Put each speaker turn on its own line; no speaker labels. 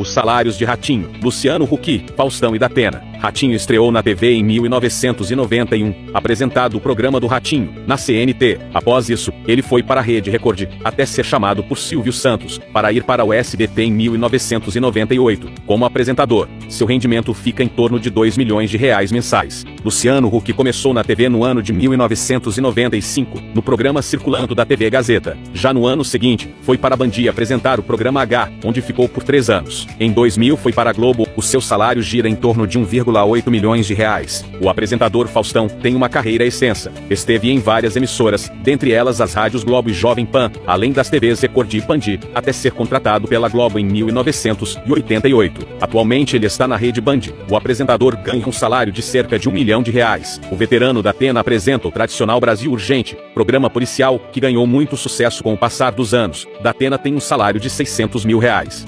Os salários de Ratinho, Luciano Huck, Faustão e Datena. Ratinho estreou na TV em 1991, apresentado o programa do Ratinho, na CNT. Após isso, ele foi para a Rede Record, até ser chamado por Silvio Santos, para ir para o SBT em 1998, como apresentador. Seu rendimento fica em torno de 2 milhões de reais mensais. Luciano Huck começou na TV no ano de 1995, no programa Circulando da TV Gazeta. Já no ano seguinte, foi para a Band apresentar o programa H, onde ficou por três anos. Em 2000 foi para a Globo, o seu salário gira em torno de 1,8 milhões de reais. O apresentador Faustão tem uma carreira extensa. Esteve em várias emissoras, dentre elas as rádios Globo e Jovem Pan, além das TVs Record e Pandi, até ser contratado pela Globo em 1988. Atualmente ele está na rede Band. O apresentador ganha um salário de cerca de um milhão de reais. O veterano da Atena apresenta o tradicional Brasil Urgente, programa policial que ganhou muito sucesso com o passar dos anos. Da Atena tem um salário de 600 mil reais.